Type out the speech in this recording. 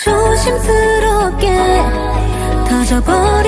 조심스럽게 터져버려